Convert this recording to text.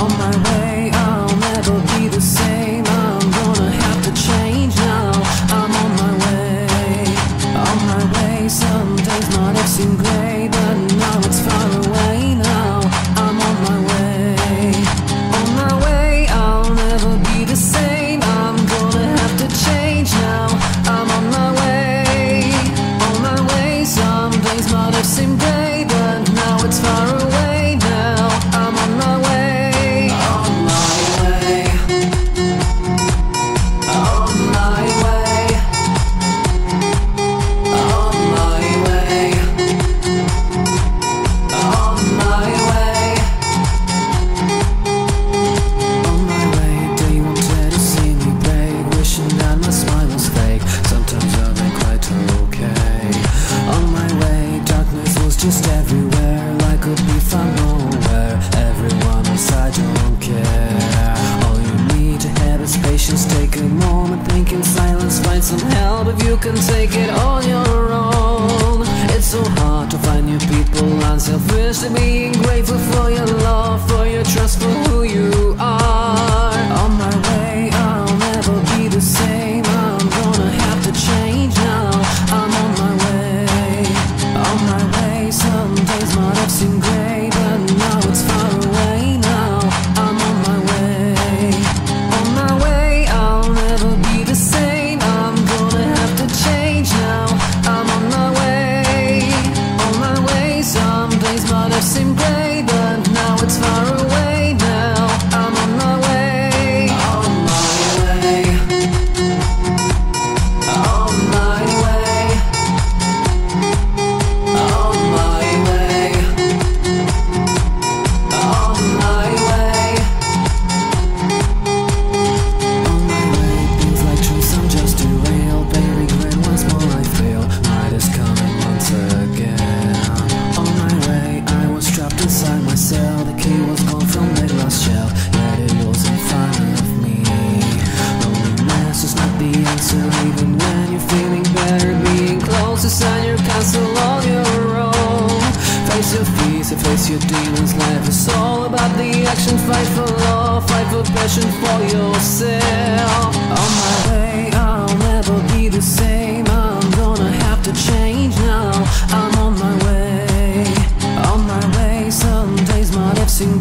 On my way, just everywhere Light could be found nowhere. Everyone inside don't care. All you need to have is patience. Take a moment, think in silence. Find some help if you can take it on your own. It's so hard to find new people. Unselfishly being grateful for your love So even when you're feeling better Being close inside your castle on your own. Face your fears and face your demons Life is all about the action. Fight for love, fight for passion for yourself. On my way, I'll never be the same. I'm gonna have to change now. I'm on my way On my way, some days my life's in